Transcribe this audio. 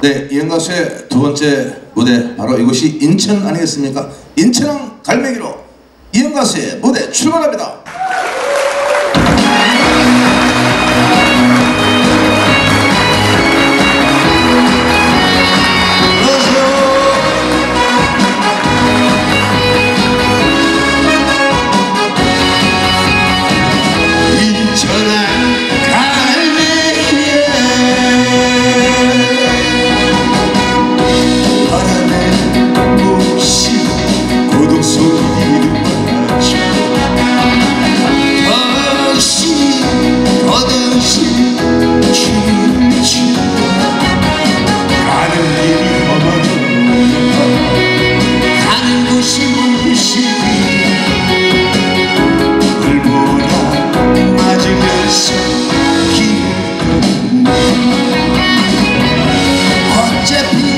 네, 이영가수의 두 번째 무대 바로 이곳이 인천 아니겠습니까? 인천항 갈매기로 이영가수의 무대 출발합니다. de